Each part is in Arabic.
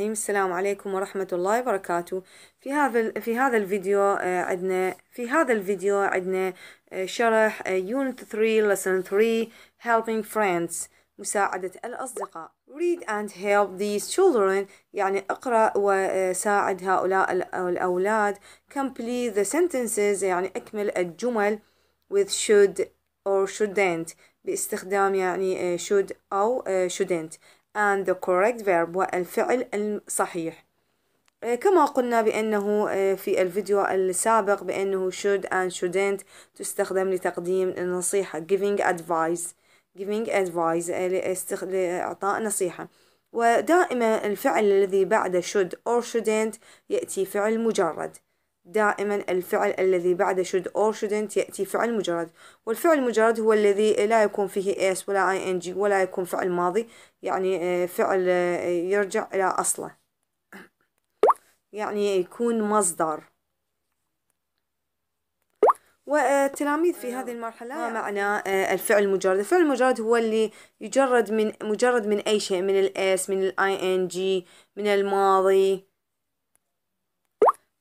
الرحيم. السلام عليكم ورحمة الله وبركاته. في هذا في هذا الفيديو آه، عندنا في هذا الفيديو عندنا آه، شرح آه، Unit 3 Lesson 3 Helping Friends مساعدة الأصدقاء. Read and help these children يعني اقرأ وساعد هؤلاء الأولاد. Complete the sentences يعني أكمل الجمل with should or shouldn't. باستخدام يعني should أو shouldn't. And the correct verb والفعل الصحيح. آه، كما قلنا بأنه آه، في الفيديو السابق بأنه should and shouldn't تستخدم لتقديم النصيحة. Giving advice. Giving advice آه، لإعطاء نصيحة. ودائما الفعل الذي بعد should or shouldn't يأتي فعل مجرد. دائما الفعل الذي بعد should or shouldn't يأتي فعل مجرد. والفعل المجرد هو الذي لا يكون فيه s ولا ing ولا يكون فعل ماضي. يعني آه، فعل آه، يرجع إلى أصله. يعني يكون مصدر. والتلاميذ في هذه المرحلة ما معنى آه، الفعل المجرد؟ الفعل المجرد هو اللي يجرد من مجرد من أي شيء من ال S من ال ING من الماضي.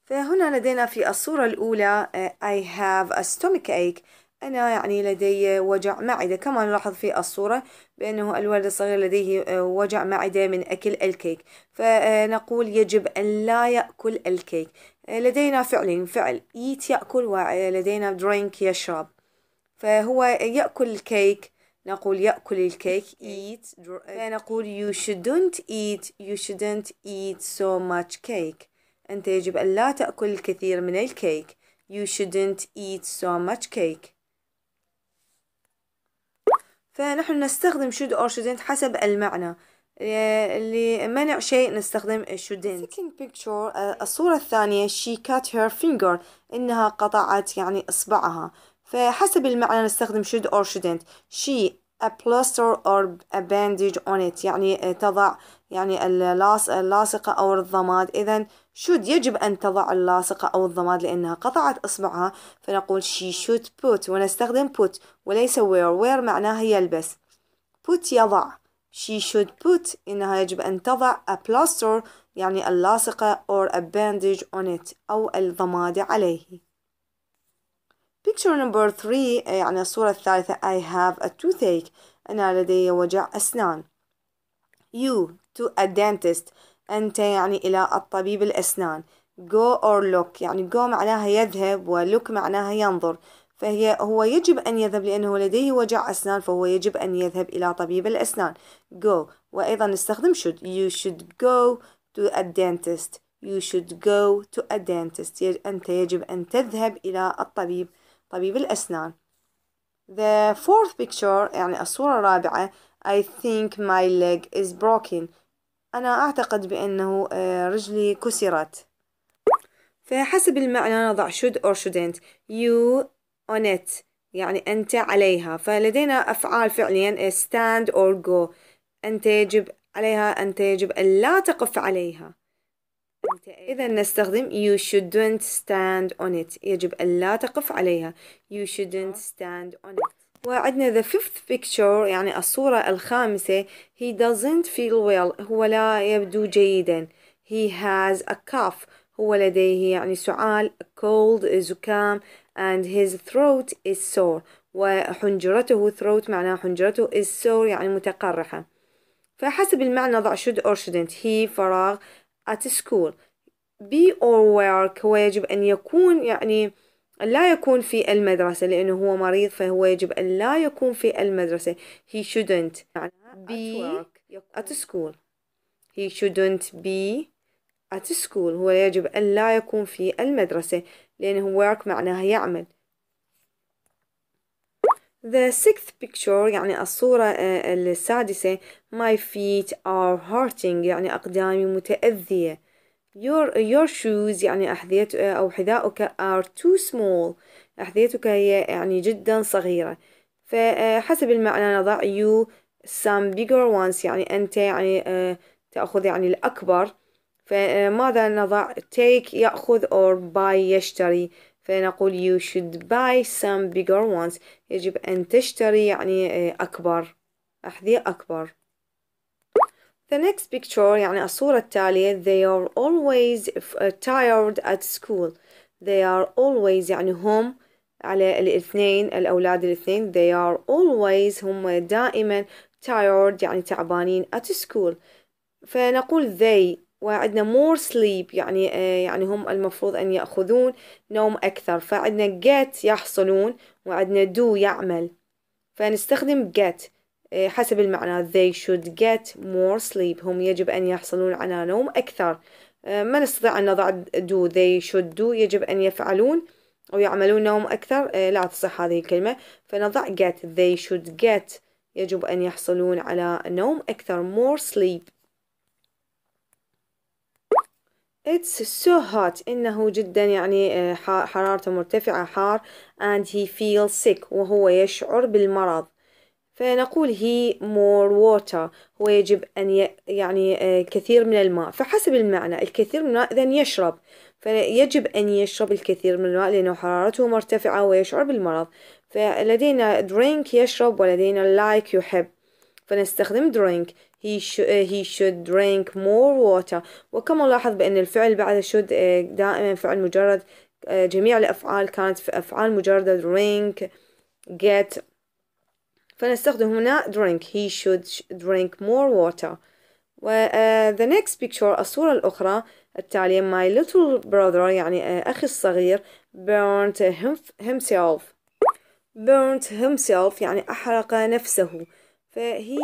فهنا لدينا في الصورة الأولى I have a stomach ache أنا يعني لدي وجع معدة كما نلاحظ في الصورة بأنه الولد الصغير لديه آه، وجع معدة من أكل الكيك. فنقول يجب أن لا يأكل الكيك. آه، لدينا فعلين فعل eat يأكل ولدينا drink يشرب. فهو يأكل الكيك نقول يأكل الكيك eat. فنقول you shouldn't eat you shouldn't eat so much cake. أنت يجب أن لا تأكل الكثير من الكيك. You shouldn't eat so much cake. فنحن نستخدم should or shouldn't حسب المعنى. لمنع شيء نستخدم shouldn't. Second picture آه، الصورة الثانية she cut her finger. إنها قطعت يعني إصبعها. فحسب المعنى نستخدم should or shouldn't. She a plaster or a bandage on it. يعني تضع يعني اللاصقة أو الضماد. إذا should يجب أن تضع اللاصقة أو الضماد لأنها قطعت إصبعها فنقول she should put ونستخدم put وليس wear wear معناها يلبس. put يضع. she should put إنها يجب أن تضع a plaster يعني اللاصقة or a bandage on it أو الضماد عليه. picture number three يعني الصورة الثالثة I have a toothache. أنا لدي وجع أسنان. you to a dentist. أنت يعني إلى الطبيب الأسنان. go or look. يعني go معناها يذهب و look معناها ينظر. فهي هو يجب أن يذهب لأنه لديه وجع أسنان فهو يجب أن يذهب إلى طبيب الأسنان. go. وأيضا نستخدم should. you should go to a dentist. you should go to a dentist. أنت يجب أن تذهب إلى الطبيب طبيب الأسنان. the fourth picture يعني الصورة الرابعة. I think my leg is broken. أنا أعتقد بأنه آه، رجلي كسرت. فحسب المعنى نضع should or shouldn't. You on it. يعني أنت عليها. فلدينا أفعال فعليا stand or go. أنت يجب عليها أنت يجب أن لا تقف عليها. إذا نستخدم you shouldn't stand on it. يجب أن لا تقف عليها. You shouldn't stand on it. وعندنا the fifth picture يعني الصورة الخامسة he doesn't feel well هو لا يبدو جيدا. He has a cough هو لديه يعني سعال cold زكام and his throat is sore. وحنجرته throat معناه حنجرته is sore يعني متقرحة. فحسب المعنى ضع should or shouldn't. He فراغ at school. Be or work هو يجب أن يكون يعني لا يكون في المدرسة لأنه هو مريض فهو يجب أن لا يكون في المدرسة. He shouldn't. Be at school. He shouldn't be at school. هو يجب أن لا يكون في المدرسة لأنه work معناها يعمل. The sixth picture يعني الصورة آه، السادسة My feet are hurting يعني أقدامي متأذية. Your, your shoes يعني أحذية أو حذاؤك are too small. أحذيتك هي يعني جدا صغيرة. فحسب المعنى نضع you some bigger ones يعني أنت يعني آه، تأخذ يعني الأكبر. فماذا نضع take يأخذ or buy يشتري. فنقول you should buy some bigger ones. يجب أن تشتري يعني آه، أكبر. أحذية أكبر. The next picture يعني الصورة التالية they are always tired at school. They are always يعني هم على الاثنين الأولاد الاثنين. They are always هم دائما tired يعني تعبانين at school. فنقول they وعندنا more sleep يعني يعني هم المفروض أن يأخذون نوم أكثر. فعندنا get يحصلون وعندنا do يعمل. فنستخدم get. حسب المعنى. They should get more sleep. هم يجب أن يحصلون على نوم أكثر. ما نستطيع أن نضع do. They should do. يجب أن يفعلون أو يعملون نوم أكثر. لا تصح هذه الكلمة. فنضع get. They should get. يجب أن يحصلون على نوم أكثر. More sleep. It's so hot. إنه جدا يعني حرارته مرتفعة حار. And he feels sick. وهو يشعر بالمرض. فنقول he more water. هو يجب أن يعني كثير من الماء. فحسب المعنى الكثير من الماء إذا يشرب. فيجب أن يشرب الكثير من الماء لأنه حرارته مرتفعة ويشعر بالمرض. فلدينا drink يشرب ولدينا like يحب. فنستخدم drink. He should, he should drink more water. وكما نلاحظ بأن الفعل بعد should دائما فعل مجرد جميع الأفعال كانت في أفعال مجردة drink get فنستخدم هنا drink he should drink more water. و uh, the next picture الصورة الأخرى التالية my little brother يعني uh, أخي الصغير burnt himself. Burnt himself يعني أحرق نفسه. فهي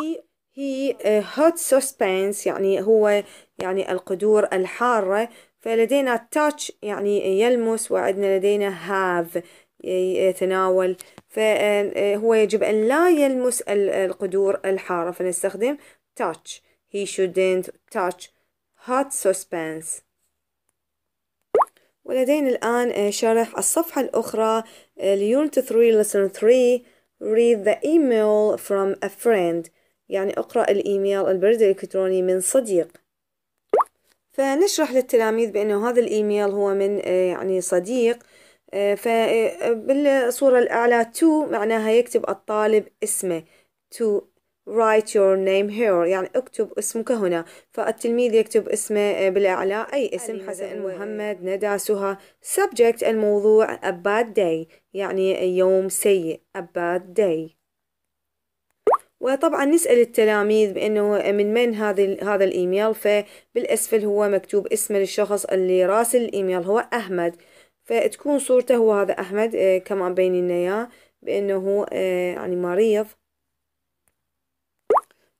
هي hot suspense يعني هو يعني القدور الحارة. فلدينا touch يعني يلمس. وعندنا لدينا have. يتناول. فهو يجب أن لا يلمس القدور الحارة. فنستخدم touch. He shouldn't touch hot suspense. ولدينا الآن شرح الصفحة الأخرى ليونت 3 lesson 3 read the email from a friend. يعني اقرأ الإيميل البريد الإلكتروني من صديق. فنشرح للتلاميذ بأنه هذا الإيميل هو من يعني صديق. فبالصورة الأعلى to معناها يكتب الطالب اسمه. to write your name here يعني اكتب اسمك هنا. فالتلميذ يكتب اسمه بالأعلى. أي اسم حسن محمد ندى سهى subject الموضوع a bad day. يعني يوم سيء a bad day. وطبعا نسأل التلاميذ بأنه من من هذا هذا الإيميل. فبالأسفل هو مكتوب اسم الشخص اللي راسل الإيميل هو أحمد. فتكون صورته هو هذا أحمد كما مبين لنا إياه بأنه يعني مريض.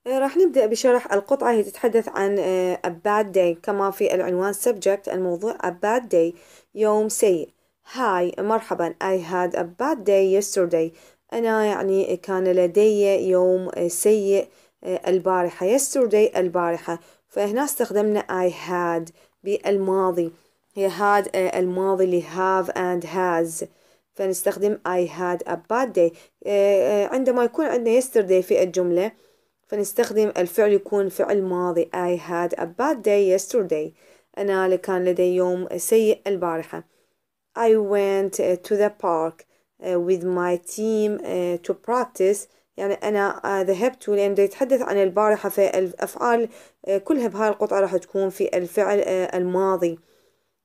راح نبدأ بشرح القطعة. هي تتحدث عن a bad day كما في العنوان subject الموضوع a bad day يوم سيء. هاي مرحبا I had a bad day yesterday. أنا يعني كان لدي يوم سيء البارحة yesterday البارحة. فهنا استخدمنا I had بالماضي. هي had الماضي have and has. فنستخدم I had a bad day. عندما يكون عندنا yesterday في الجملة فنستخدم الفعل يكون فعل ماضي. I had a bad day yesterday. أنا كان لدي يوم سيء البارحة. I went to the park with my team to practice. يعني أنا ذهبت لأن يتحدث عن البارحة فالأفعال كلها بهاي القطعة راح تكون في الفعل الماضي.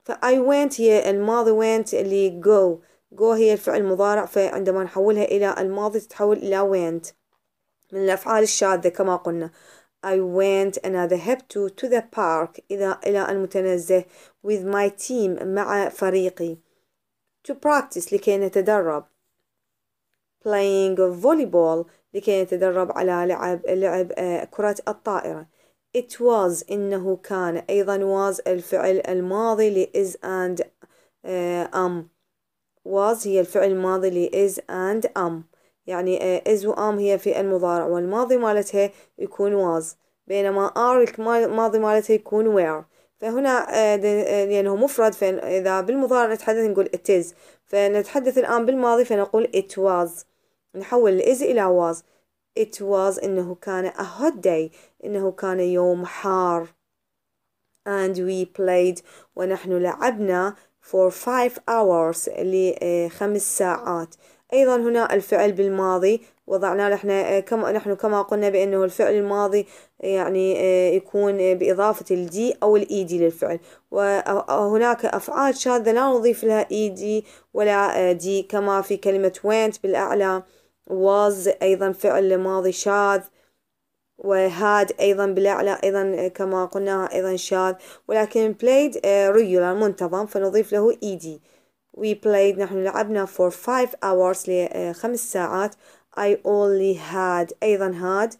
ف I went هي الماضي went اللي go. Go هي الفعل المضارع فعندما نحولها إلى الماضي تتحول إلى went. من الأفعال الشاذة كما قلنا. I went أنا ذهبت to the park إلى إلى المتنزه with my team مع فريقي. To practice لكي نتدرب. Playing volleyball لكي نتدرب على لعب لعب كرة الطائرة. It was إنه كان أيضا was الفعل الماضي ل is and am was هي الفعل الماضي ل is and am يعني is و am هي في المضارع والماضي مالتها يكون was بينما are الماضي مالتها يكون were. فهنا لأنه مفرد فإذا بالمضارع نتحدث نقول it is. فنتحدث الآن بالماضي فنقول it was. نحول is إلى was. It was إنه كان a hot day. إنه كان يوم حار. And we played ونحن لعبنا for five hours لخمس ساعات. أيضا هنا الفعل بالماضي. وضعنا نحن كما نحن كما قلنا بأنه الفعل الماضي يعني يكون بإضافة الدي أو الإيدي للفعل. وهناك أفعال شاذة لا نضيف لها إيدي ولا دي كما في كلمة went بالأعلى. Was أيضا فعل ماضي شاذ وهاد أيضا بالأعلى أيضا كما قلنا أيضا شاذ. ولكن played regular منتظم فنضيف له ed we played نحن لعبنا for five hours لخمس ساعات. I only had أيضا had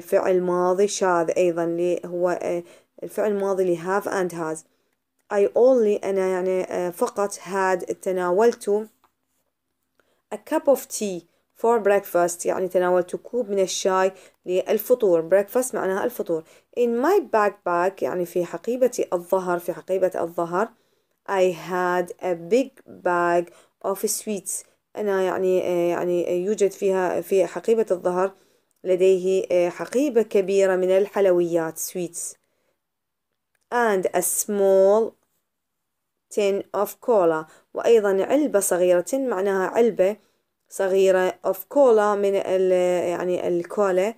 فعل ماضي شاذ أيضا اللي هو الفعل الماضي اللي have and has. I only أنا يعني فقط had تناولت a cup of tea. For breakfast يعني تناولت كوب من الشاي للفطور. Breakfast معناها الفطور. In my backpack يعني في حقيبة الظهر في حقيبة الظهر I had a big bag of sweets. أنا يعني يعني يوجد فيها في حقيبة الظهر لديه حقيبة كبيرة من الحلويات sweets. And a small tin of cola. وأيضا علبة صغيرة معناها علبة صغيرة of cola من ال يعني الكولا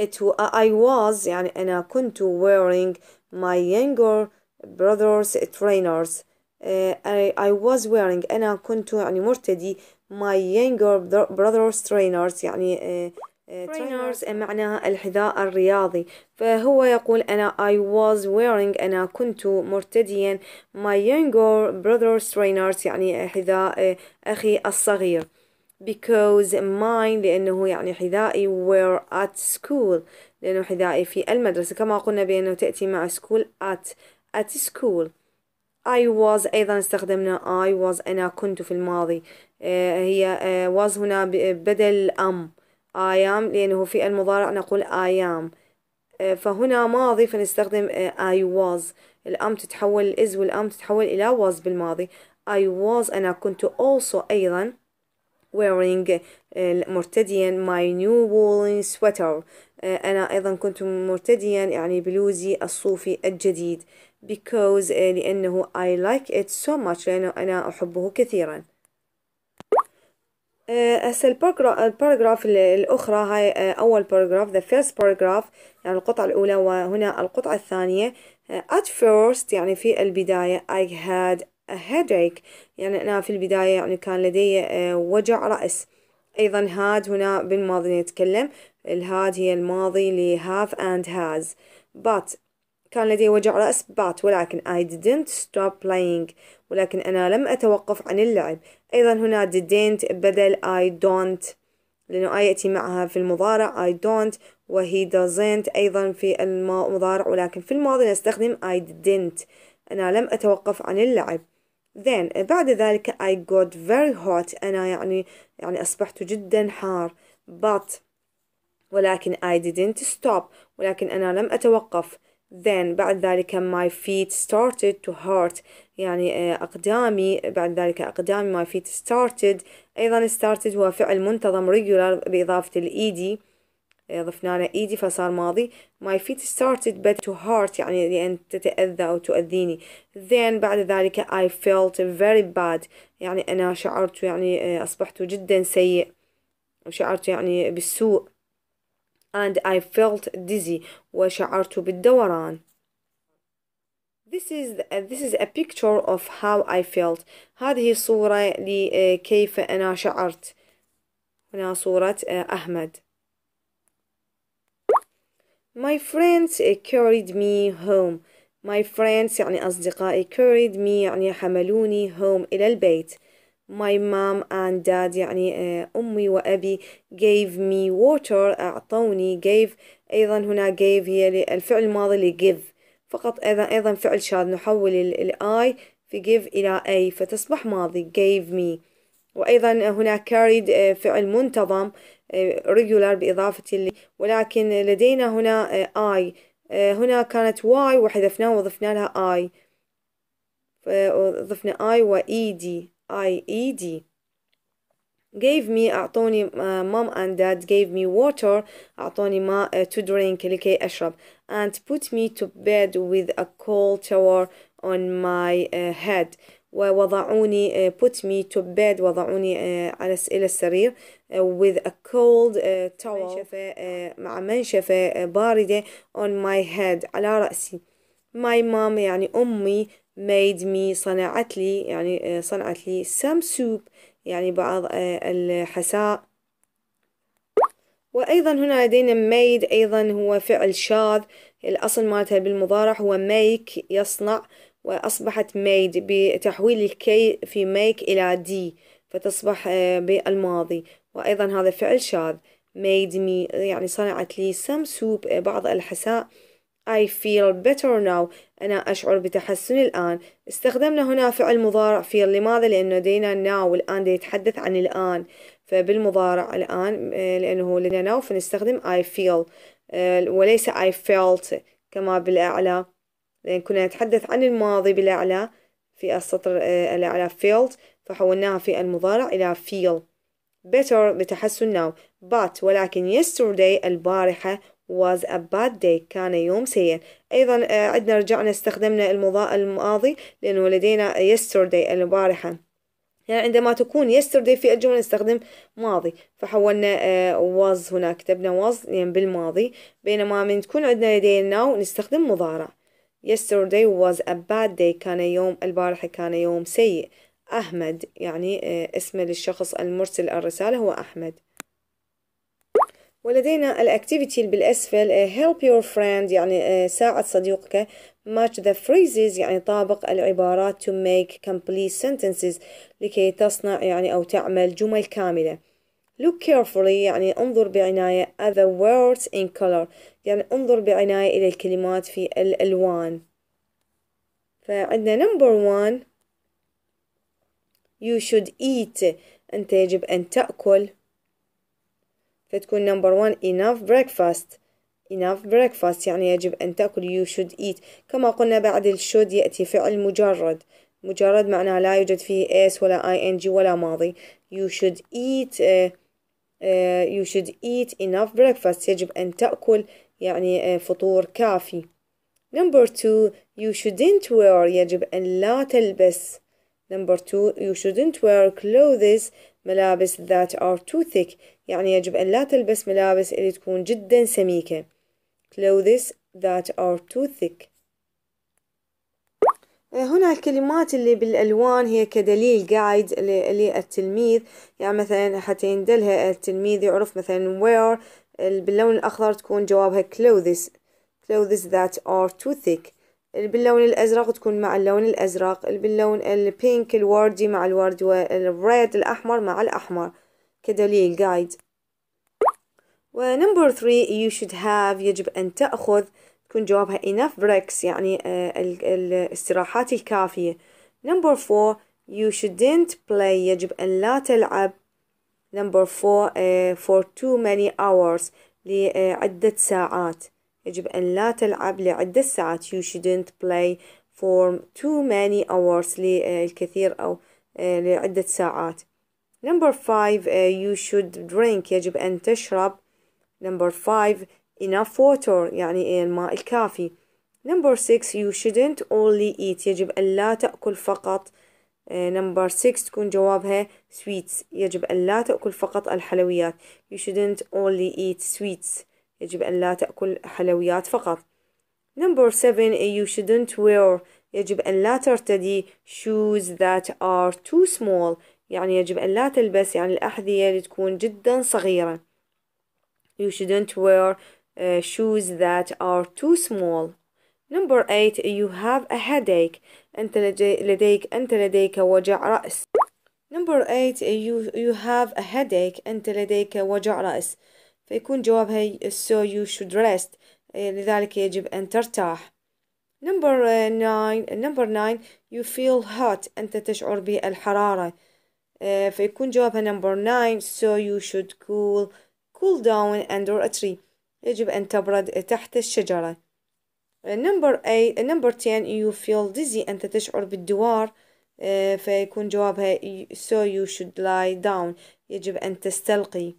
it I was يعني أنا كنت wearing my younger brother's trainers uh, I, I was wearing أنا كنت يعني مرتدي my younger brother's trainers يعني uh, trainers. معناها الحذاء الرياضي. فهو يقول أنا I was wearing أنا كنت مرتديا. My younger brother's trainers يعني حذاء أخي الصغير. Because mine لأنه يعني حذائي were at school. لأنه حذائي في المدرسة. كما قلنا بأنه تأتي مع school at at school. I was أيضا استخدمنا I was أنا كنت في الماضي. هي was هنا بدل أم. Am لأنه في المضارع نقول I am فهنا ماضي فنستخدم I was. الأم تتحول is والأم تتحول إلى was بالماضي. I was أنا كنت also أيضا wearing مرتديا my new woolen sweater. أنا أيضا كنت مرتديا يعني بلوزي الصوفي الجديد. Because لأنه I like it so much لأنه أنا أحبه كثيرا. هسه ال paragraph الأخرى هاي أول paragraph the first paragraph يعني القطعة الأولى وهنا القطعة الثانية. at first يعني في البداية I had a headache. يعني أنا في البداية يعني كان لدي وجع رأس. أيضا had هنا بالماضي نتكلم. الهاد هي الماضي ل have and has. But كان لدي وجع رأس but ولكن I didn't stop playing ولكن أنا لم أتوقف عن اللعب. أيضا هنا didn't بدل I don't لأنه I يأتي معها في المضارع I don't وهي doesn't أيضا في المضارع ولكن في الماضي نستخدم I didn't. أنا لم أتوقف عن اللعب. Then بعد ذلك I got very hot. أنا يعني يعني أصبحت جدا حار. But ولكن I didn't stop. ولكن أنا لم أتوقف. Then بعد ذلك my feet started to hurt. يعني أقدامي بعد ذلك أقدامي my feet started. أيضا started هو فعل منتظم regular بإضافة الإيدي ضفنا له إيدي فصار ماضي. My feet started but to hurt يعني لأن تتأذى أو تؤذيني. Then بعد ذلك I felt very bad. يعني أنا شعرت يعني أصبحت جدا سيء. وشعرت يعني بالسوء. And I felt dizzy وشعرت بالدوران This is this is a picture of how I felt هذه صورة لكيف أنا شعرت هنا صورة أحمد My friends carried me home My friends يعني أصدقائي carried me يعني حملوني home إلى البيت My mom and dad يعني أمي وأبي gave me water أعطوني gave أيضا هنا gave هي الفعل الماضي ل give. فقط أيضا أيضا فعل شاذ نحول ال I في give إلى a فتصبح ماضي gave me. وأيضا هنا carried فعل منتظم regular بإضافة اللي ولكن لدينا هنا I. هنا كانت y وحذفناها وضفنا لها I. ضفنا I و ed I E D gave me أعطوني uh, mom and dad gave me water أعطوني ماء uh, to drink لكي أشرب and put me to bed with a cold shower on my uh, head ووضعوني put me to bed وضعوني على إلى السرير with a cold towel منشفة مع منشفة باردة on my head على رأسي my mom يعني أمي made me صنعت لي يعني صنعت لي some soup يعني بعض الحساء. وأيضا هنا لدينا made أيضا هو فعل شاذ. الأصل مالتها بالمضارع هو make يصنع وأصبحت made بتحويل الكي في make إلى دي فتصبح بالماضي. وأيضا هذا فعل شاذ. made me يعني صنعت لي some soup بعض الحساء. I feel better now. أنا أشعر بتحسن الآن. استخدمنا هنا فعل مضارع feel لماذا؟ لأنه لدينا now الآن يتحدث عن الآن. فبالمضارع الآن لأنه لدينا now فنستخدم I feel. وليس I felt كما بالأعلى. لأن كنا نتحدث عن الماضي بالأعلى في السطر الأعلى felt فحولناها في المضارع إلى feel. Better بتحسن now. But ولكن yesterday البارحة was a bad day كان يوم سيء أيضا عندنا رجعنا استخدمنا الماضي لأنه لدينا yesterday البارحة يعني عندما تكون yesterday في الجملة نستخدم ماضي. فحولنا was هنا كتبنا was يعني بالماضي. بينما من تكون عندنا لدينا now نستخدم مضارع. yesterday was a bad day. كان يوم البارحة كان يوم سيء. أحمد يعني اسم للشخص المرسل الرسالة هو أحمد. ولدينا الأكتيفيتي بالأسفل help your friend يعني ساعد صديقك match the phrases يعني طابق العبارات to make complete sentences لكي تصنع يعني أو تعمل جمل كاملة. Look carefully يعني انظر بعناية at the words in color يعني انظر بعناية إلى الكلمات في الألوان. فعندنا number one you should eat. أنت يجب أن تأكل. فتكون number one enough breakfast enough breakfast يعني يجب أن تأكل you should eat كما قلنا بعد ال should يأتي فعل مجرد مجرد معناه لا يوجد فيه s ولا ing ولا ماضي you should eat uh, uh, you should eat enough breakfast يجب أن تأكل يعني uh, فطور كافي number two you shouldn't wear يجب أن لا تلبس number two you shouldn't wear clothes ملابس that are too thick يعني يجب أن لا تلبس ملابس اللي تكون جدا سميكة. clothes that are too thick هنا الكلمات اللي بالألوان هي كدليل قايد للتلميذ. يعني مثلا حتى يندلها التلميذ يعرف مثلا where باللون الأخضر تكون جوابها clothes. clothes that are too thick باللون الأزرق تكون مع اللون الأزرق باللون البينك الوردي مع الوردي والريد الأحمر مع الأحمر. كدليل guide و number 3 you should have يجب أن تأخذ. تكون جوابها enough breaks يعني الاستراحات الكافية. number 4 you shouldn't play يجب أن لا تلعب. number 4 for too many hours لعدة ساعات. يجب أن لا تلعب لعدة ساعات you shouldn't play for too many hours للكثير أو لعدة ساعات number five you should drink يجب أن تشرب number five enough water يعني الماء الكافي number six you shouldn't only eat يجب أن لا تأكل فقط number six تكون جوابها sweets يجب أن لا تأكل فقط الحلويات you shouldn't only eat sweets يجب أن لا تأكل حلويات فقط number seven you shouldn't wear يجب أن لا ترتدي shoes that are too small يعني يجب أن لا تلبس يعني الأحذية اللي تكون جدا صغيرة you shouldn't wear uh, shoes that are too small number eight you have a headache أنت لديك أنت لديك وجع رأس number eight you you have a headache أنت لديك وجع رأس فيكون جوابها so you should rest لذلك يجب أن ترتاح number nine number nine you feel hot أنت تشعر بالحرارة فيكون جوابها number nine so you should cool cool down under a tree يجب أن تبرد تحت الشجرة number eight number ten you feel dizzy أنت تشعر بالدوار فيكون جوابها so you should lie down يجب أن تستلقي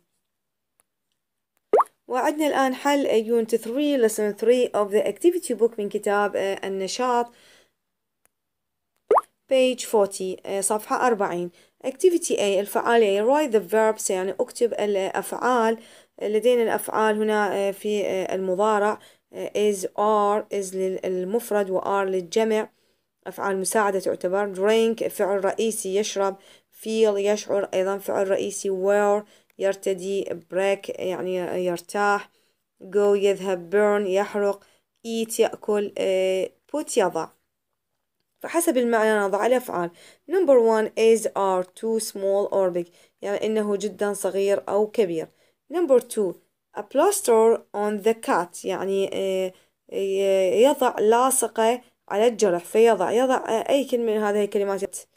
وعدنا الآن حل unit 3 lesson 3 of the activity book من كتاب النشاط. Page 40 صفحة 40 activity A الفعالية write the verbs يعني اكتب الأفعال. لدينا الأفعال هنا في المضارع. is are is للمفرد و are للجمع. أفعال مساعدة تعتبر. Drink فعل رئيسي يشرب. Feel يشعر. أيضا فعل رئيسي. Wear يرتدي break يعني يرتاح go يذهب burn يحرق eat يأكل put يضع. فحسب المعنى نضع الأفعال number one is are too small or big. يعني إنه جدا صغير أو كبير. Number two a plaster on the cut يعني يضع لاصقة على الجرح فيضع يضع أي كلمة من هذه الكلمات.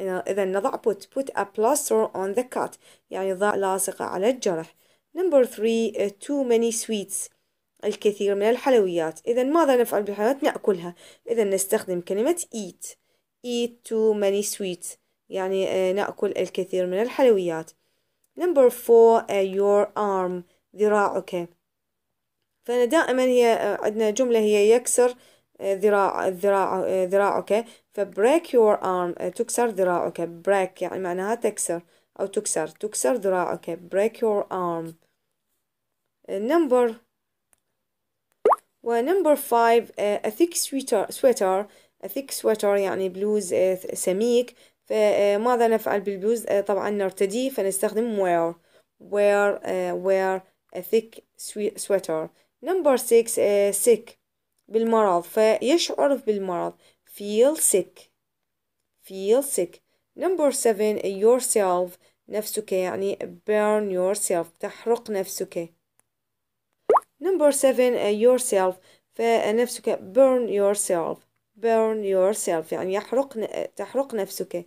إذا نضع put put a plaster on the cut يعني ضع لاصقة على الجرح. Number three too many sweets. الكثير من الحلويات. إذا ماذا نفعل بالحلويات؟ نأكلها. إذا نستخدم كلمة eat. Eat too many sweets. يعني نأكل الكثير من الحلويات. Number four your arm. ذراعك. فأنا دائما هي عندنا جملة هي يكسر ذراع الذراع ذراعك ف break your arm تكسر ذراعك. break يعني معناها تكسر أو تكسر. تكسر ذراعك. break your arm. number. و number five a thick sweater sweater. A thick sweater يعني بلوز سميك. فماذا نفعل بالبلوز؟ طبعا نرتديه فنستخدم wear. Wear wear a thick sweater. Number six sick. بالمرض فيشعر بالمرض feel sick feel sick number seven yourself نفسك يعني burn yourself تحرق نفسك number seven yourself فنفسك burn yourself burn yourself يعني يحرق تحرق نفسك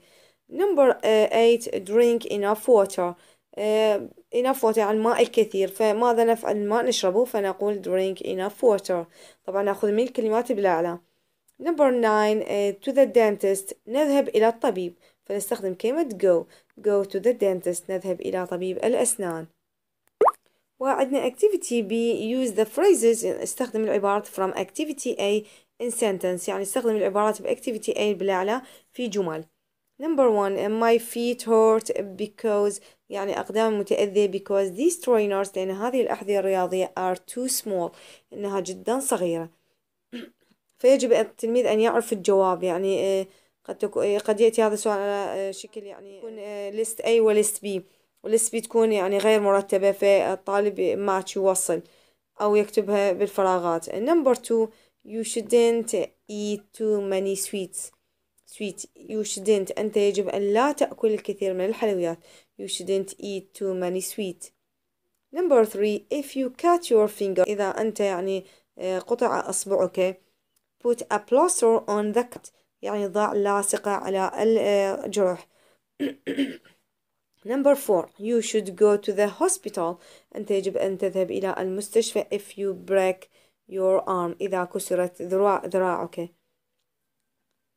number eight drink enough water enough water يعني الماء الكثير. فماذا نفعل الماء نشربه؟ فنقول drink enough water. طبعا نأخذ من الكلمات بالأعلى. Number nine to the dentist. نذهب إلى الطبيب. فنستخدم كلمة go. Go to the dentist. نذهب إلى طبيب الأسنان. وعندنا activity B. Use the phrases. استخدم العبارات from activity A in sentence. يعني استخدم العبارات بactivity A بالأعلى في جمل. Number one my feet hurt because يعني أقدام متأذية because these trainers لأن هذه الأحذية الرياضية are too small إنها جدا صغيرة. فيجب التلميذ أن يعرف الجواب يعني قد تكون قد يأتي هذا السؤال على شكل يعني يكون list A و list B. والليست بتكون يعني غير مرتبة فالطالب ماتش يوصل أو يكتبها بالفراغات. Number two you shouldn't eat too many sweets. sweet you shouldn't. أنت يجب أن لا تأكل الكثير من الحلويات. You shouldn't eat too many sweets number three if you cut your finger إذا أنت يعني قطع أصبعك put a plaster on the cut يعني ضع لاصقة على الجرح Number four, you should go to the hospital. أنت يجب أن تذهب إلى المستشفى if you break your arm إذا كسرت ذراع ذراعك.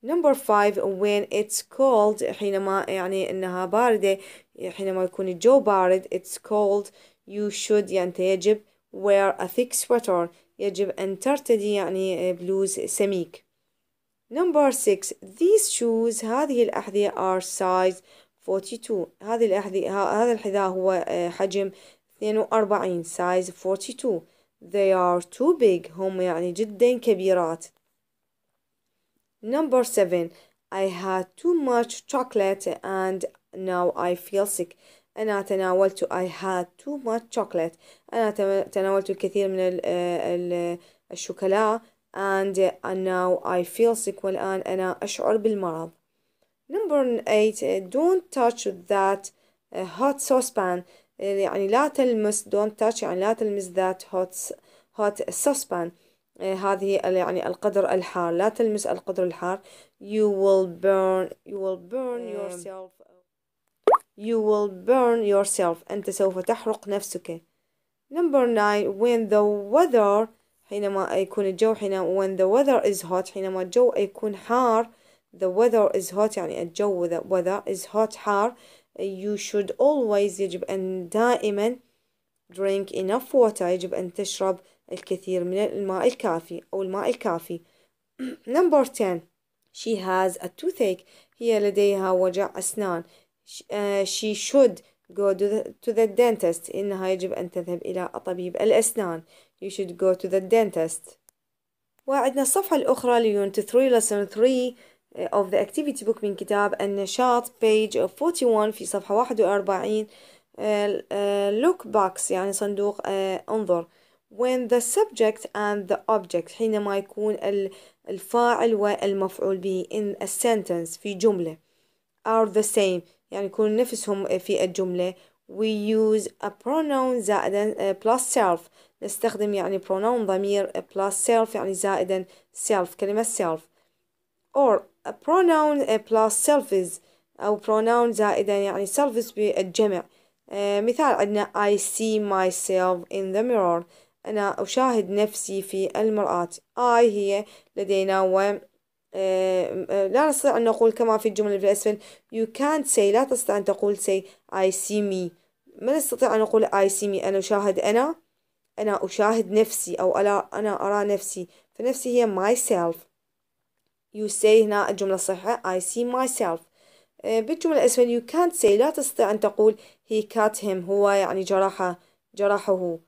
Number five, when it's cold حينما يعني إنها باردة حينما يكون الجو بارد it's cold you should يعني أنت يجب wear a thick sweater يجب أن ترتدي يعني بلوز سميك. Number six, these shoes هذه الأحذية are size 42 هذه الأحذية هذا الحذاء هو حجم 42 size 42 they are too big هم يعني جدا كبيرات. number 7 I had too much chocolate and now I feel sick أنا تناولت I had too much chocolate أنا تناولت الكثير من الشوكولا and now I feel sick والآن أنا أشعر بالمرض Number eight don't touch that hot saucepan يعني لا تلمس don't touch يعني لا تلمس that hot hot saucepan هذه يعني القدر الحار لا تلمس القدر الحار you will burn you will burn yourself you will burn yourself أنت سوف تحرق نفسك number nine when the weather حينما يكون الجو حينما when the weather is hot حينما الجو يكون حار the weather is hot يعني الجو the weather is hot حار you should always يجب أن دائما drink enough water يجب أن تشرب الكثير من الماء الكافي أو الماء الكافي. Number 10 she has a toothache. هي لديها وجع أسنان. She should go to the, dentist. إنها يجب أن تذهب إلى طبيب الأسنان. You should go to the dentist. وعندنا الصفحة الأخرى ليونت 3 lesson 3 of the activity book من كتاب النشاط. Page 41 في صفحة 41 look box يعني صندوق انظر. When the subject and the object حينما يكون الفاعل والمفعول به in a sentence في جملة are the same يعني يكون نفسهم في الجملة we use a pronoun زائدا plus self نستخدم يعني pronoun ضمير plus self يعني زائدا self كلمة self or a pronoun plus selfies أو pronoun زائدا يعني selfies بالجمع مثال عندنا I see myself in the mirror أنا أشاهد نفسي في المرآة. I هي لدينا و لا نستطيع أن نقول كما في الجملة في الأسفل you can't say لا تستطيع أن تقول say I see me. ما نستطيع أن نقول I see me أنا أشاهد أنا أنا أشاهد نفسي أو أنا أرى نفسي. فنفسي هي myself. You say هنا الجملة الصحيحة I see myself. بالجملة الأسفل you can't say لا تستطيع أن تقول he cut him هو يعني جرحه جرحه.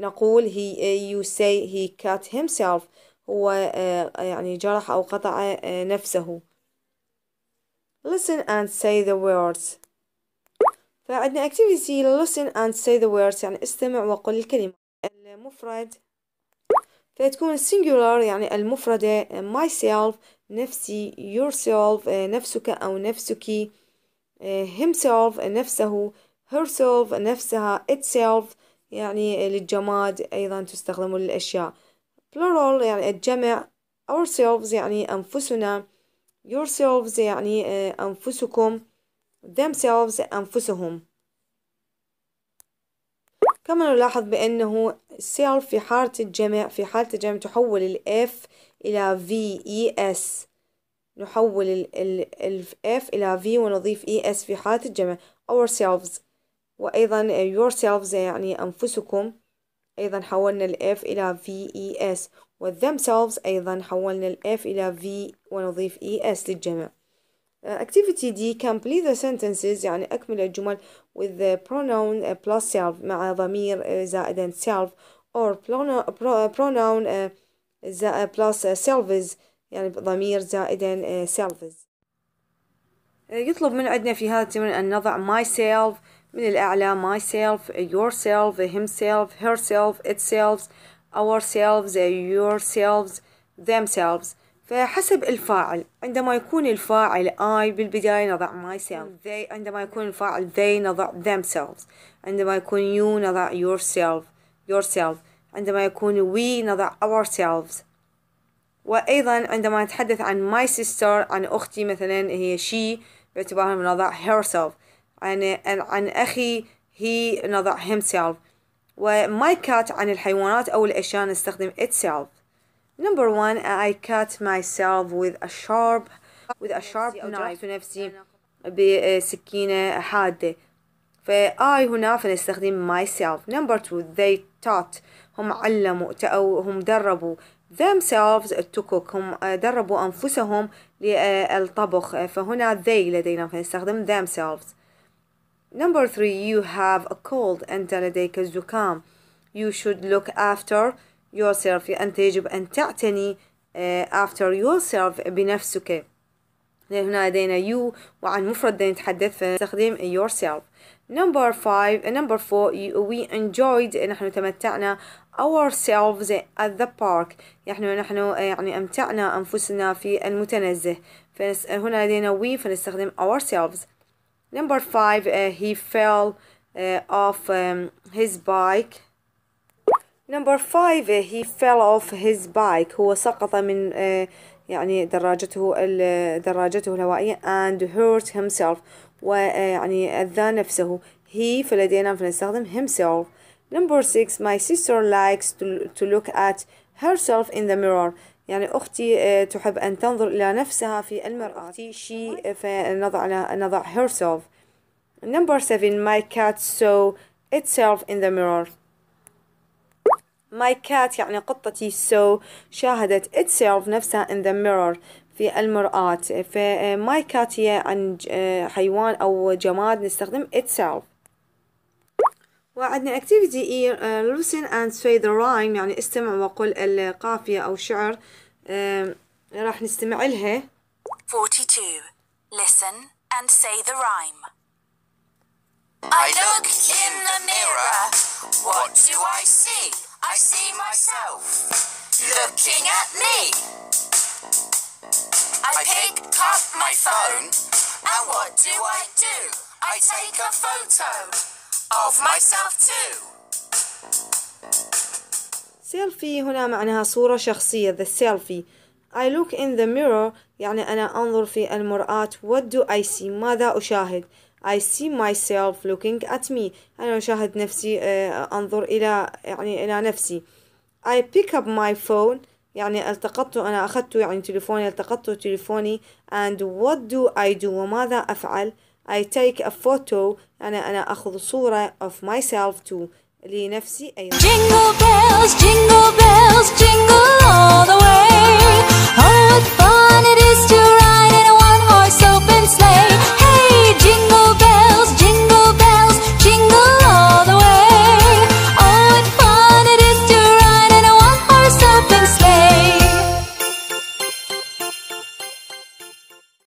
نقول he you say he cut himself هو يعني جرح أو قطع نفسه listen and say the words فعندنا activity listen and say the words يعني استمع وقل الكلمة المفرد فتكون singular يعني المفردة myself نفسي yourself نفسك أو نفسك himself نفسه herself نفسها itself يعني للجماد أيضا تستخدم للأشياء. plural يعني الجمع ourselves يعني أنفسنا yourselves يعني أنفسكم themselves أنفسهم. كما نلاحظ بأنه self في حالة الجمع في حالة الجمع تحول ال F إلى V E S. نحول ال F إلى V ونضيف E S في حالة الجمع. ourselves. وأيضا yourselves يعني أنفسكم. أيضا حولنا ال F إلى V E S. و themselves أيضا حولنا ال F إلى V ونضيف E S للجمع activity D complete the sentences يعني أكمل الجمل with the pronoun plus self مع ضمير زائدا self or pronoun plus selves يعني ضمير زائدا selves. يطلب من عندنا في هذا التمرين أن نضع myself من الأعلى myself yourself himself herself itself ourselves yourselves themselves فحسب الفاعل عندما يكون الفاعل I بالبداية نضع myself they عندما يكون الفاعل they نضع themselves عندما يكون you نضع yourself yourself عندما يكون we نضع ourselves وأيضا عندما نتحدث عن my sister عن أختي مثلا هي she باعتبارها نضع herself عن عن أخي he نضع himself. وماي cat عن الحيوانات أو الأشياء نستخدم itself. Number one I cut myself with a sharp with a sharp knife. نفسي بسكينة حادة. فآي هنا فنستخدم myself. Number two they taught. هم علموا أو هم دربوا. themselves to cook هم دربوا أنفسهم للطبخ. فهنا they لدينا فنستخدم themselves. number three you have a cold أنت لديك زكام you should look after yourself أنت يجب أن تعتني after yourself بنفسك هنا لدينا you وعن مفرد نتحدث فنستخدم yourself number five number four we enjoyed نحن تمتعنا ourselves at the park نحن نحن يعني أمتعنا أنفسنا في المتنزه فهنا لدينا we فنستخدم ourselves number five uh, he fell uh, off um, his bike number five uh, he fell off his bike هو سقط من uh, يعني دراجته دراجته الهوائية and hurt himself ويعني أذى نفسه he فلدينا فنستخدم himself number six my sister likes to, to look at herself in the mirror يعني أختي تحب أن تنظر إلى نفسها في المرآة. She فنضع نضع herself. Number seven my cat saw itself in the mirror. My cat يعني قطتي so شاهدت itself نفسها in the mirror في المرآة. ف my cat هي عن حيوان أو جماد نستخدم itself. وعندنا activity E uh, listen and say the rhyme يعني استمع وقل القافية أو شعر uh, راح نستمع لها 42 Listen and say the rhyme I look in the mirror What do I see? I see myself looking at me I pick up my phone and what do I do? I take a photo of myself too. سيلفي هنا معناها صورة شخصية. The selfie. I look in the mirror. يعني أنا أنظر في المرآة. What do I see? ماذا أشاهد? I see myself looking at me. أنا أشاهد نفسي أنظر إلى يعني إلى نفسي. I pick up my phone. يعني التقطت أنا أخذت يعني تليفوني التقطت تليفوني. And what do I do وماذا أفعل؟ I take a photo أنا أنا أخذ صورة of myself to لنفسي أيضا. Jingle bells, jingle bells, jingle all the way. Fun it is to ride in a one horse open sleigh.